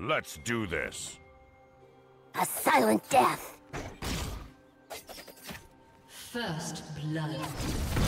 Let's do this. A silent death. First blood.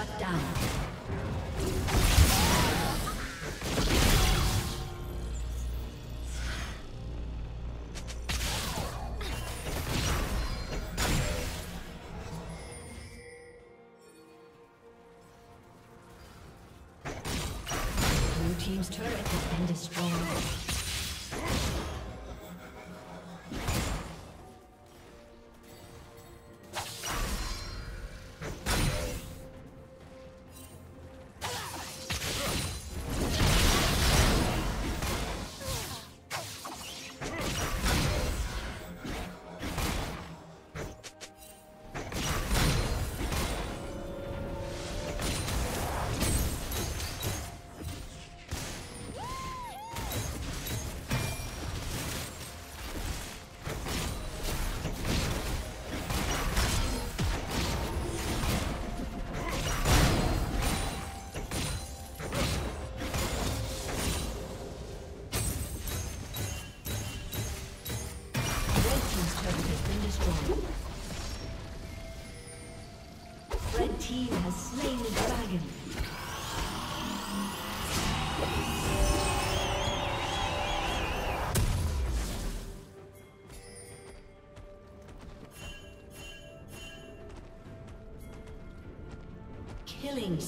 Shut down. Killing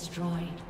destroyed.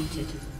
Executed.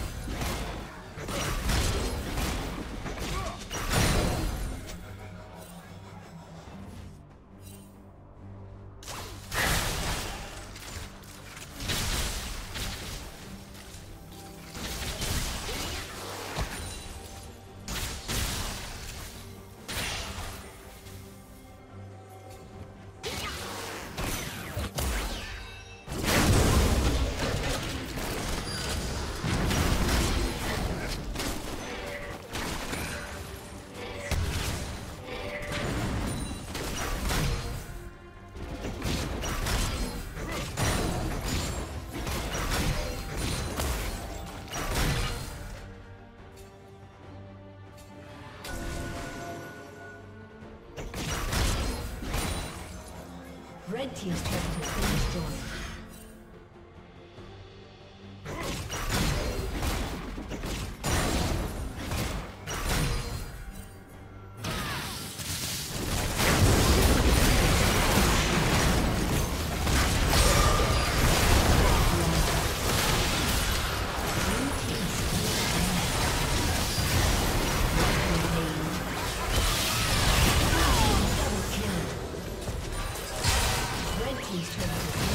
Team's turret. Team's turret